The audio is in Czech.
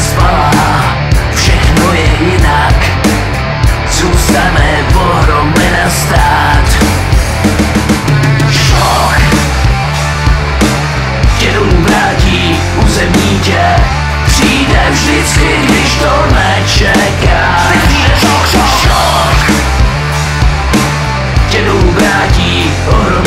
zvala Všechno je jinak. Zůstane pohromy na stát. Šloch Dědům vrátí území tě Přijde vždycky, když to nečeká Šloch Dědům vrátí ohromy